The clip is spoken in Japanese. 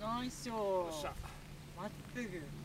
ナいしょよまっすぐ。